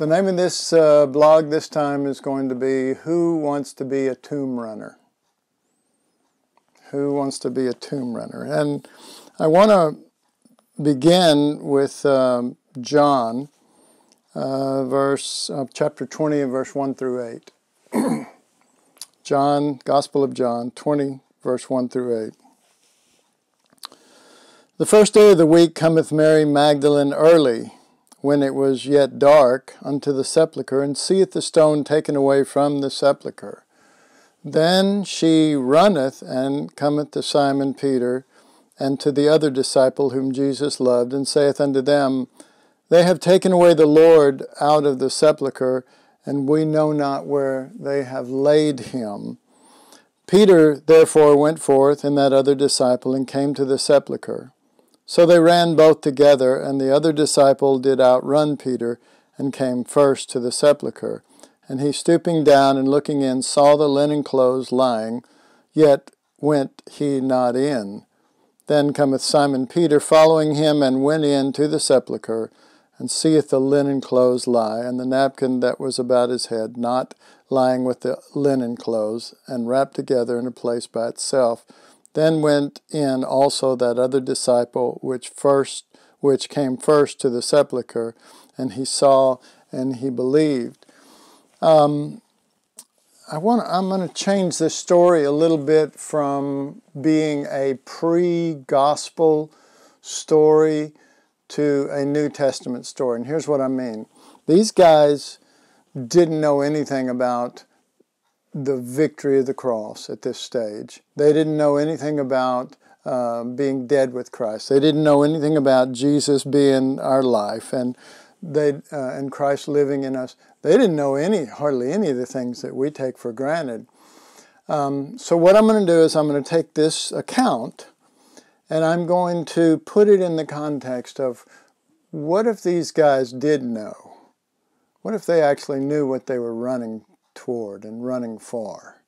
The name of this uh, blog this time is going to be Who Wants to Be a Tomb Runner? Who Wants to Be a Tomb Runner? And I want to begin with um, John, uh, verse uh, chapter 20 and verse 1 through 8. John, Gospel of John, 20, verse 1 through 8. The first day of the week cometh Mary Magdalene early when it was yet dark, unto the sepulchre, and seeth the stone taken away from the sepulchre. Then she runneth and cometh to Simon Peter and to the other disciple whom Jesus loved, and saith unto them, They have taken away the Lord out of the sepulchre, and we know not where they have laid him. Peter therefore went forth, and that other disciple, and came to the sepulchre. So they ran both together, and the other disciple did outrun Peter, and came first to the sepulchre. And he, stooping down and looking in, saw the linen clothes lying, yet went he not in. Then cometh Simon Peter, following him, and went in to the sepulchre, and seeth the linen clothes lie, and the napkin that was about his head, not lying with the linen clothes, and wrapped together in a place by itself. Then went in also that other disciple which first which came first to the sepulchre, and he saw and he believed. Um, I want I'm going to change this story a little bit from being a pre-gospel story to a New Testament story. And here's what I mean. These guys didn't know anything about the victory of the cross at this stage. They didn't know anything about uh, being dead with Christ. They didn't know anything about Jesus being our life and they uh, and Christ living in us. They didn't know any, hardly any of the things that we take for granted. Um, so what I'm going to do is I'm going to take this account and I'm going to put it in the context of what if these guys did know? What if they actually knew what they were running toward and running for.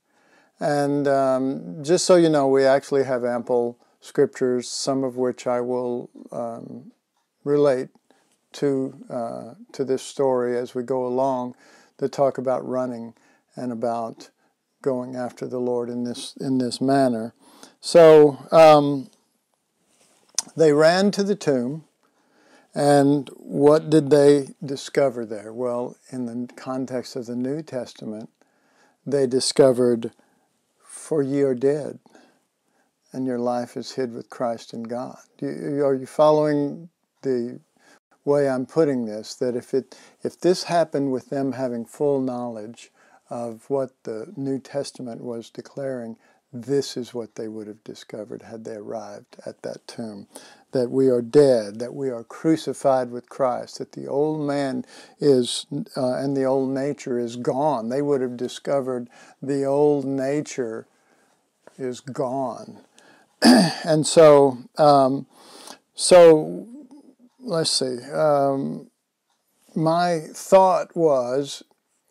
And um, just so you know, we actually have ample scriptures, some of which I will um, relate to uh, to this story as we go along, that talk about running and about going after the Lord in this in this manner. So um, they ran to the tomb. And what did they discover there? Well, in the context of the New Testament, they discovered, For ye are dead, and your life is hid with Christ in God. Are you following the way I'm putting this? That if, it, if this happened with them having full knowledge of what the New Testament was declaring, this is what they would have discovered had they arrived at that tomb that we are dead, that we are crucified with Christ, that the old man is uh, and the old nature is gone. They would have discovered the old nature is gone. and so, um, so let's see. Um, my thought was,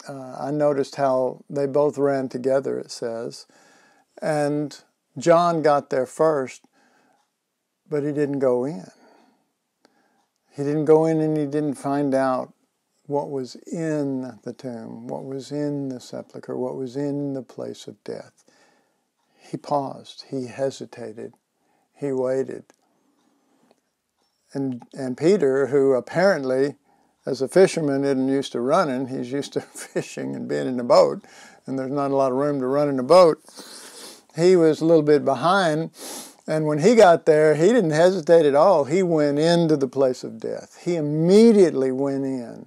uh, I noticed how they both ran together. It says, and John got there first but he didn't go in. He didn't go in and he didn't find out what was in the tomb, what was in the sepulchre, what was in the place of death. He paused, he hesitated, he waited. And, and Peter, who apparently, as a fisherman, isn't used to running, he's used to fishing and being in a boat, and there's not a lot of room to run in a boat. He was a little bit behind and when he got there, he didn't hesitate at all. He went into the place of death. He immediately went in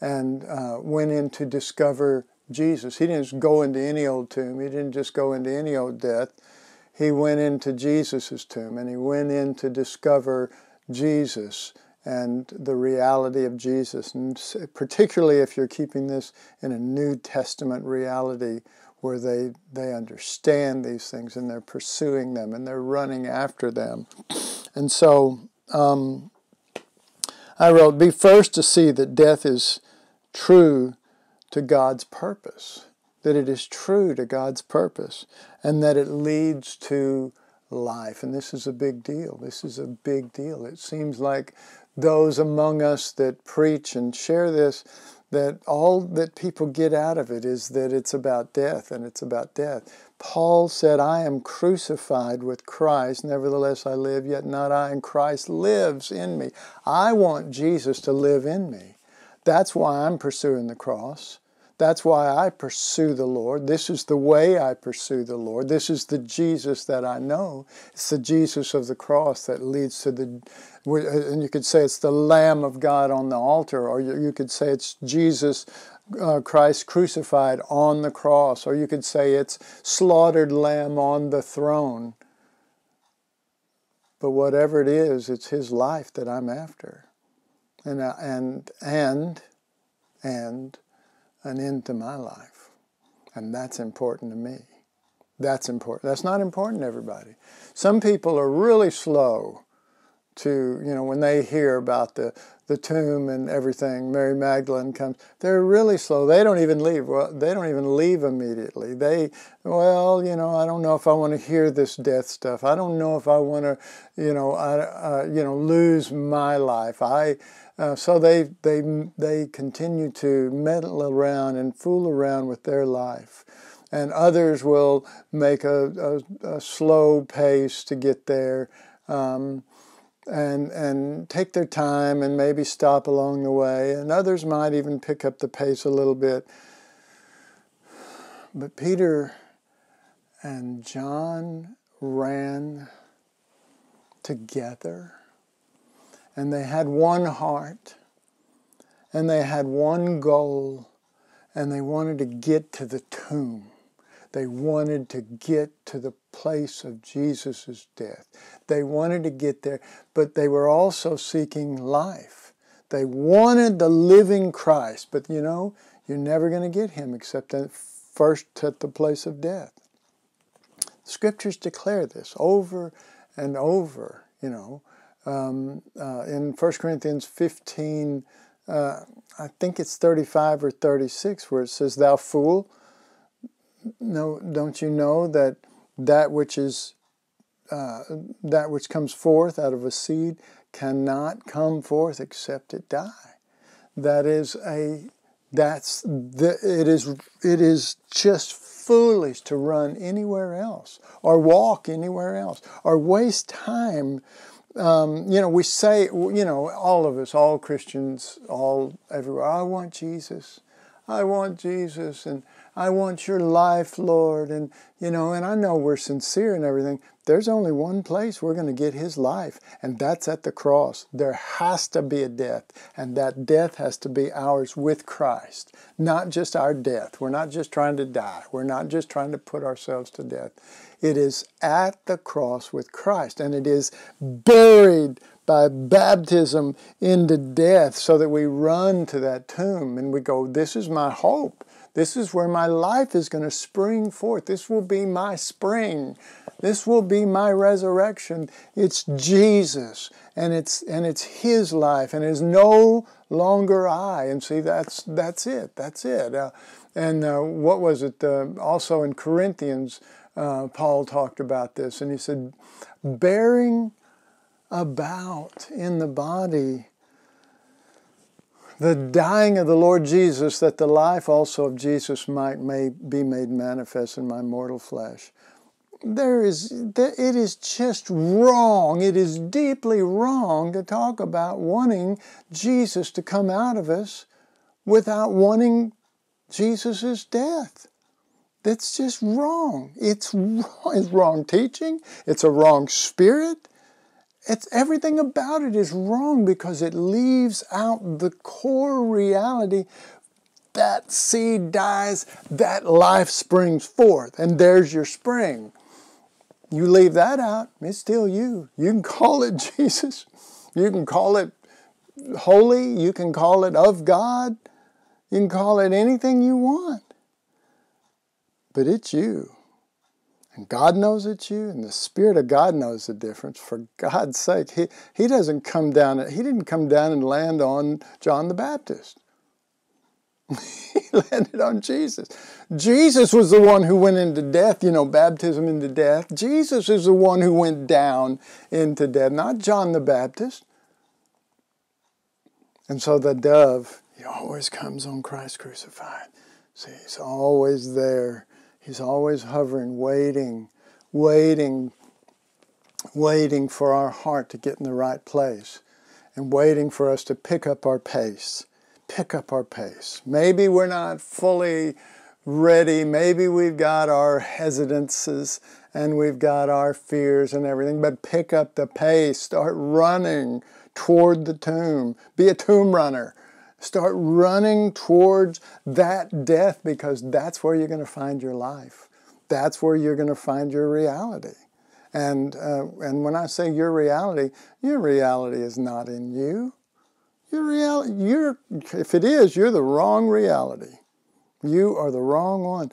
and uh, went in to discover Jesus. He didn't just go into any old tomb, he didn't just go into any old death. He went into Jesus' tomb and he went in to discover Jesus and the reality of Jesus. And particularly if you're keeping this in a New Testament reality where they, they understand these things and they're pursuing them and they're running after them. And so um, I wrote, Be first to see that death is true to God's purpose, that it is true to God's purpose, and that it leads to life. And this is a big deal. This is a big deal. It seems like those among us that preach and share this, that all that people get out of it is that it's about death and it's about death. Paul said, I am crucified with Christ, nevertheless I live, yet not I, and Christ lives in me. I want Jesus to live in me. That's why I'm pursuing the cross. That's why I pursue the Lord. This is the way I pursue the Lord. This is the Jesus that I know. It's the Jesus of the cross that leads to the, and you could say it's the Lamb of God on the altar, or you could say it's Jesus uh, Christ crucified on the cross, or you could say it's slaughtered lamb on the throne. But whatever it is, it's His life that I'm after, and uh, and and and an end to my life, and that's important to me. That's important. That's not important to everybody. Some people are really slow to, you know, when they hear about the the tomb and everything. Mary Magdalene comes. They're really slow. They don't even leave. Well, they don't even leave immediately. They, well, you know, I don't know if I want to hear this death stuff. I don't know if I want to, you know, I, uh, you know, lose my life. I, uh, so they they they continue to meddle around and fool around with their life. And others will make a, a, a slow pace to get there. Um, and and take their time and maybe stop along the way. And others might even pick up the pace a little bit. But Peter and John ran together and they had one heart and they had one goal and they wanted to get to the tomb. They wanted to get to the place of Jesus' death. They wanted to get there, but they were also seeking life. They wanted the living Christ, but you know, you're never going to get him except first at the place of death. Scriptures declare this over and over, you know. Um, uh, in 1 Corinthians 15, uh, I think it's 35 or 36, where it says, Thou fool, no, don't you know that that which is uh, that which comes forth out of a seed cannot come forth except it die. That is a that's the, it is it is just foolish to run anywhere else or walk anywhere else or waste time. Um, you know, we say, you know, all of us, all Christians, all everywhere. I want Jesus. I want Jesus, and I want your life, Lord. And, you know, and I know we're sincere and everything. There's only one place we're going to get his life, and that's at the cross. There has to be a death, and that death has to be ours with Christ, not just our death. We're not just trying to die, we're not just trying to put ourselves to death. It is at the cross with Christ, and it is buried by baptism into death so that we run to that tomb and we go, This is my hope. This is where my life is going to spring forth. This will be my spring. This will be my resurrection. It's Jesus and it's and it's his life and it is no longer I. And see that's that's it. That's it. Uh, and uh, what was it? Uh, also in Corinthians, uh, Paul talked about this and he said, bearing about in the body the dying of the Lord Jesus, that the life also of Jesus might may be made manifest in my mortal flesh. There is, it is just wrong. It is deeply wrong to talk about wanting Jesus to come out of us without wanting Jesus' death. That's just wrong. It's wrong. It's wrong teaching. It's a wrong spirit. It's everything about it is wrong because it leaves out the core reality that seed dies, that life springs forth, and there's your spring. You leave that out, it's still you. You can call it Jesus. You can call it holy. You can call it of God. You can call it anything you want. But it's you. And God knows it's you, and the Spirit of God knows the difference. For God's sake, He, he doesn't come down, He didn't come down and land on John the Baptist. he landed on Jesus. Jesus was the one who went into death, you know, baptism into death. Jesus is the one who went down into death, not John the Baptist. And so the dove, He always comes on Christ crucified. See, He's always there. He's always hovering, waiting, waiting, waiting for our heart to get in the right place and waiting for us to pick up our pace. Pick up our pace. Maybe we're not fully ready. Maybe we've got our hesitances and we've got our fears and everything, but pick up the pace. Start running toward the tomb. Be a tomb runner. Start running towards that death because that's where you're going to find your life. That's where you're going to find your reality. And, uh, and when I say your reality, your reality is not in you. Your reality, you're, if it is, you're the wrong reality. You are the wrong one.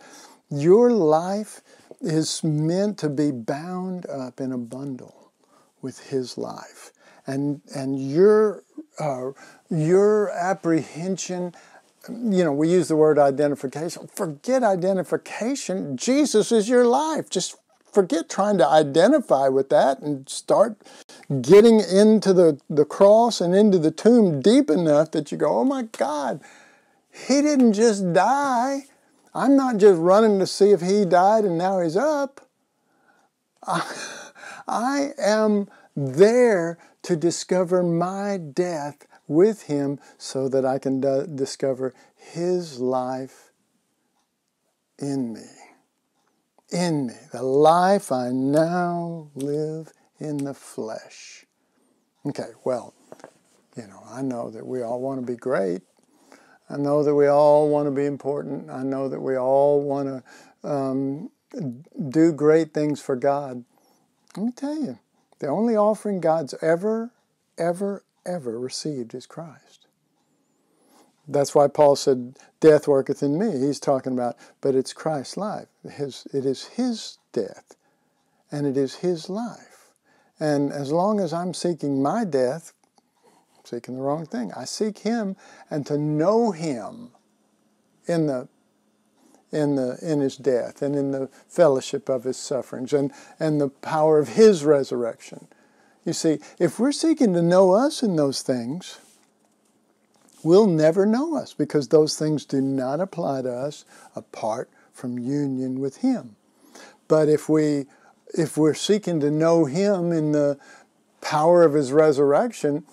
Your life is meant to be bound up in a bundle with His life. And, and your, uh, your apprehension, you know, we use the word identification. Forget identification. Jesus is your life. Just forget trying to identify with that and start getting into the, the cross and into the tomb deep enough that you go, oh my God, he didn't just die. I'm not just running to see if he died and now he's up. I, I am there to discover my death with him so that I can d- discover his life in me in me, the life I now live in the flesh. Okay, well, you know, I know that we all want to be great. I know that we all want to be important. I know that we all want to um, do great things for God. Let me tell you, the only offering God's ever, ever, ever received is Christ. That's why Paul said, Death worketh in me. He's talking about, but it's Christ's life. His, it is His death, and it is His life. And as long as I'm seeking my death, I'm seeking the wrong thing. I seek Him and to know Him in the in the in His death and in the fellowship of His sufferings and, and the power of His resurrection. You see, if we're seeking to know us in those things, we'll never know us because those things do not apply to us apart from union with Him. But if we if we're seeking to know Him in the power of His resurrection,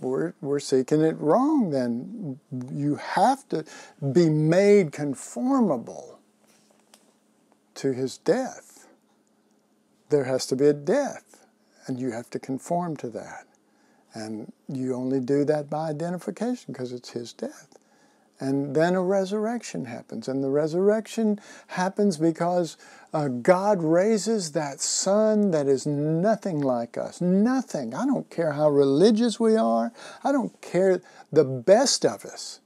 we're, we're seeking it wrong then. You have to be made conformable to His death. There has to be a death, and you have to conform to that. And you only do that by identification because it's his death. And then a resurrection happens. And the resurrection happens because uh, God raises that son that is nothing like us. Nothing. I don't care how religious we are. I don't care the best of us.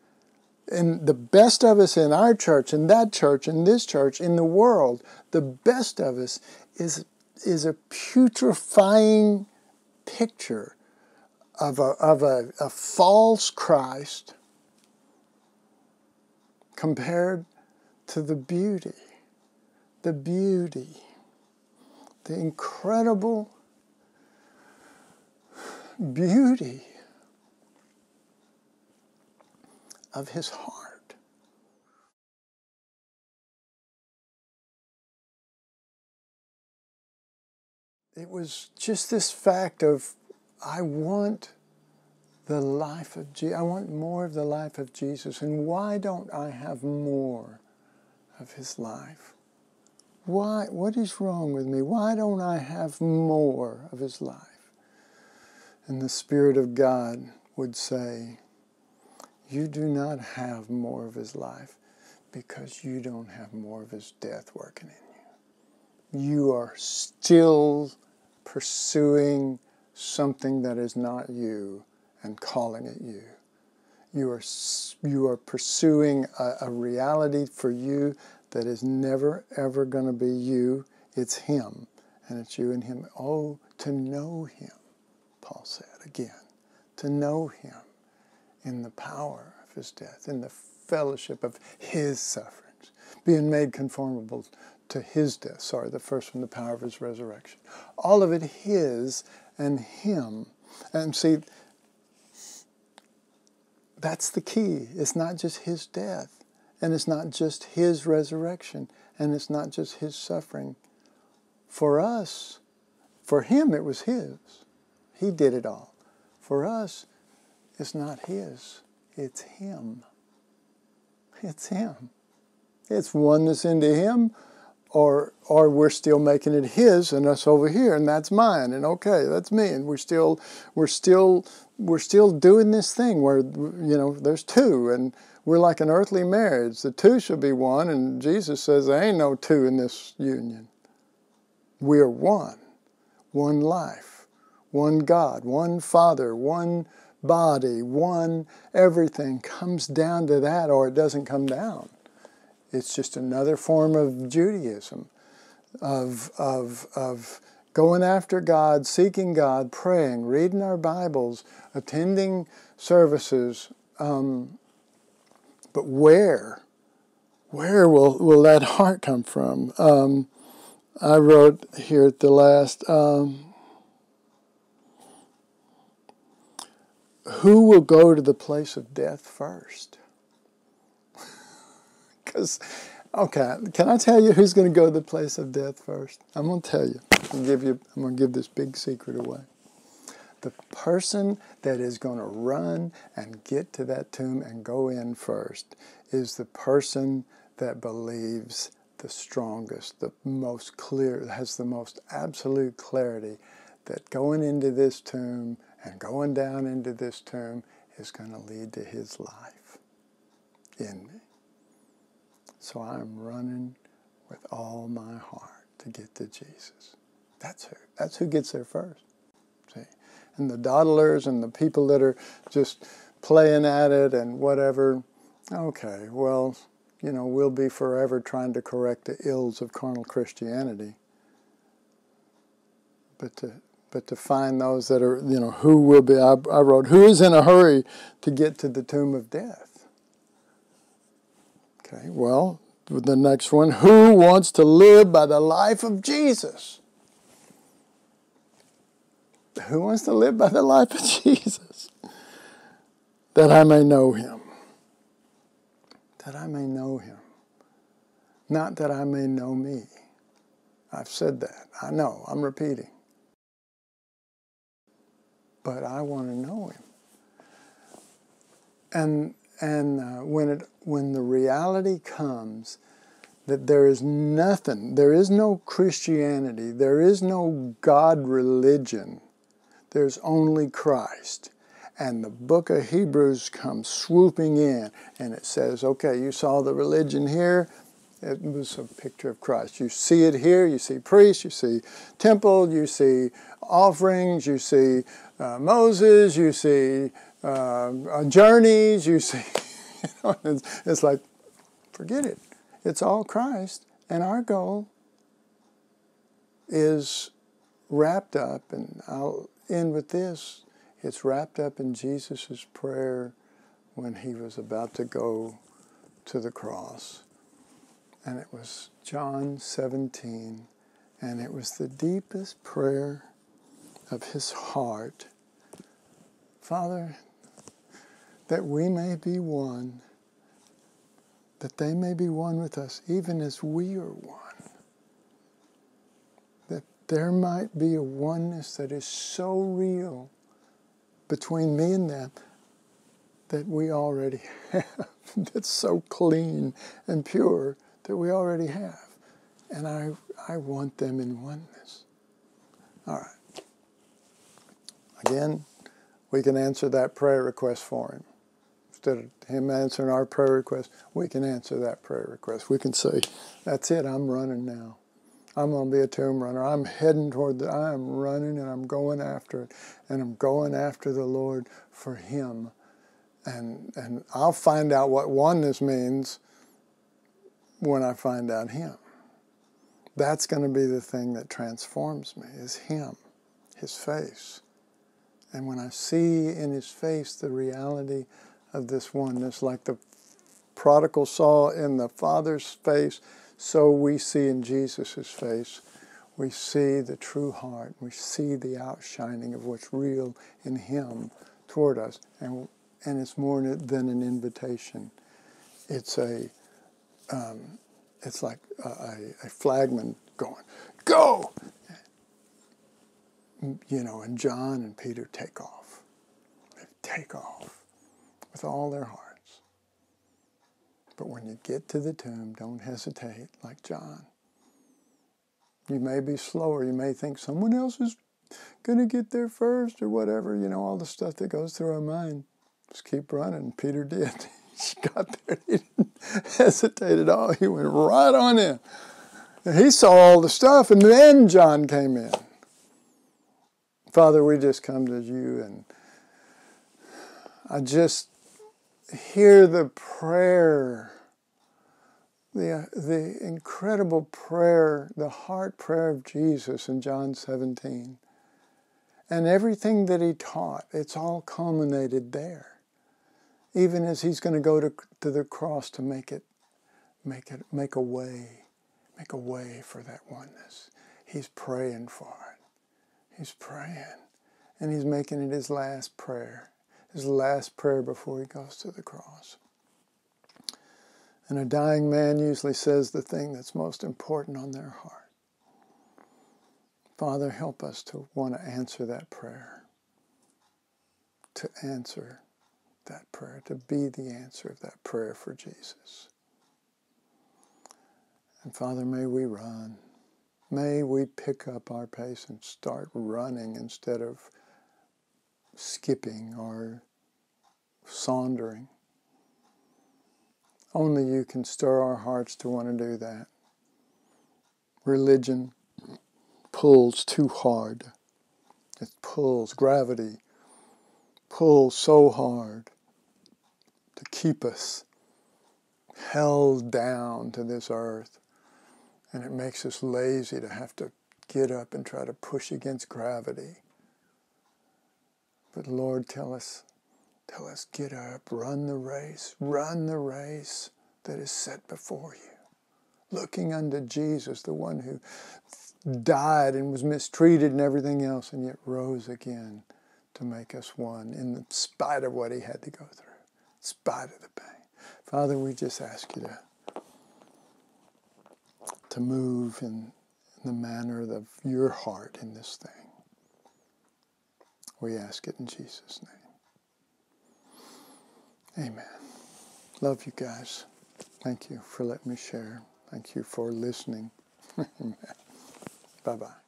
And the best of us in our church, in that church, in this church, in the world, the best of us is, is a putrefying picture of a, of a, a false Christ compared to the beauty, the beauty, the incredible beauty of his heart. It was just this fact of I want the life of Jesus. I want more of the life of Jesus. And why don't I have more of his life? Why, what is wrong with me? Why don't I have more of his life? And the Spirit of God would say, You do not have more of his life because you don't have more of his death working in you. You are still pursuing something that is not you and calling it you. You are, you are pursuing a, a reality for you that is never, ever going to be you. It's Him, and it's you and Him. Oh, to know Him, Paul said again, to know Him in the power of His death, in the fellowship of His sufferings, being made conformable to His death. Sorry, the first one, the power of His resurrection. All of it His and Him. And see, that's the key. It's not just his death, and it's not just his resurrection, and it's not just his suffering. For us, for him, it was his. He did it all. For us, it's not his, it's him. It's him. It's oneness into him, or or we're still making it his and us over here, and that's mine, and okay, that's me, and we're still we're still we're still doing this thing where you know there's two, and we're like an earthly marriage. The two should be one, and Jesus says there ain't no two in this union. We are one, one life, one God, one Father, one body, one everything comes down to that, or it doesn't come down. It's just another form of Judaism, of, of, of going after God, seeking God, praying, reading our Bibles, attending services. Um, but where? Where will, will that heart come from? Um, I wrote here at the last. Um, who will go to the place of death first? Because, okay, can I tell you who's going to go to the place of death first? I'm going to tell you. I'm give you. I'm going to give this big secret away. The person that is going to run and get to that tomb and go in first is the person that believes the strongest, the most clear, has the most absolute clarity that going into this tomb and going down into this tomb is going to lead to his life in me. So I'm running with all my heart to get to Jesus. That's who. That's who gets there first. See? And the dawdlers and the people that are just playing at it and whatever, okay, well, you know, we'll be forever trying to correct the ills of carnal Christianity. But to but to find those that are, you know, who will be, I, I wrote, who is in a hurry to get to the tomb of death? Okay, well, the next one, who wants to live by the life of Jesus? Who wants to live by the life of Jesus? That I may know him. That I may know him. Not that I may know me. I've said that. I know. I'm repeating but I want to know Him. And and uh, when it when the reality comes that there is nothing, there is no Christianity, there is no God religion, there's only Christ. And the book of Hebrews comes swooping in and it says, okay, you saw the religion here, it was a picture of Christ. You see it here, you see priests, you see temple, you see offerings, you see uh, Moses, you see uh, journeys, you see, you know, it's, it's like, forget it. It's all Christ, and our goal is wrapped up, and I'll end with this it's wrapped up in Jesus' prayer when he was about to go to the cross. And it was John 17, and it was the deepest prayer of his heart. Father, that we may be one, that they may be one with us, even as we are one. That there might be a oneness that is so real between me and them that we already have, that's so clean and pure that we already have. And I, I want them in oneness. All right. Again, we can answer that prayer request for him. Instead of him answering our prayer request, we can answer that prayer request. We can say, That's it, I'm running now. I'm going to be a tomb runner. I'm heading toward the, I am running and I'm going after it. And I'm going after the Lord for Him. And, and I'll find out what oneness means when I find out Him. That's going to be the thing that transforms me, is Him, His face. And when I see in his face the reality of this oneness, like the prodigal saw in the Father's face, so we see in Jesus' face. We see the true heart. We see the outshining of what's real in him toward us. And and it's more than an invitation. It's a, um, it's like a, a, flagman going, go! You know, and John and Peter take off. They take off with all their hearts. But when you get to the tomb, don't hesitate like John. You may be slower. You may think someone else is going to get there first or whatever. You know, all the stuff that goes through our mind. Just keep running. Peter did. he got there. He didn't hesitate at all. He went right on in. And he saw all the stuff, and then John came in. Father, we just come to you, and I just hear the prayer, the, the incredible prayer, the heart prayer of Jesus in John 17. And everything that he taught, it's all culminated there. Even as he's going to go to, to the cross to make it, make it, make a way, make a way for that oneness. He's praying for it. He's praying. And he's making it his last prayer, his last prayer before he goes to the cross. And a dying man usually says the thing that's most important on their heart. Father, help us to want to answer that prayer, to answer that prayer, to be the answer of that prayer for Jesus. And Father, may we run. May we pick up our pace and start running instead of skipping or saundering. Only you can stir our hearts to want to do that. Religion pulls too hard. It pulls, gravity pulls so hard to keep us held down to this earth. And it makes us lazy to have to get up and try to push against gravity. But Lord, tell us, tell us, get up, run the race, run the race that is set before you. Looking unto Jesus, the one who died and was mistreated and everything else, and yet rose again to make us one in spite of what he had to go through, in spite of the pain. Father, we just ask you to, to move in, in the manner of your heart in this thing. We ask it in Jesus' name. Amen. Love you guys. Thank you for letting me share. Thank you for listening. Bye bye.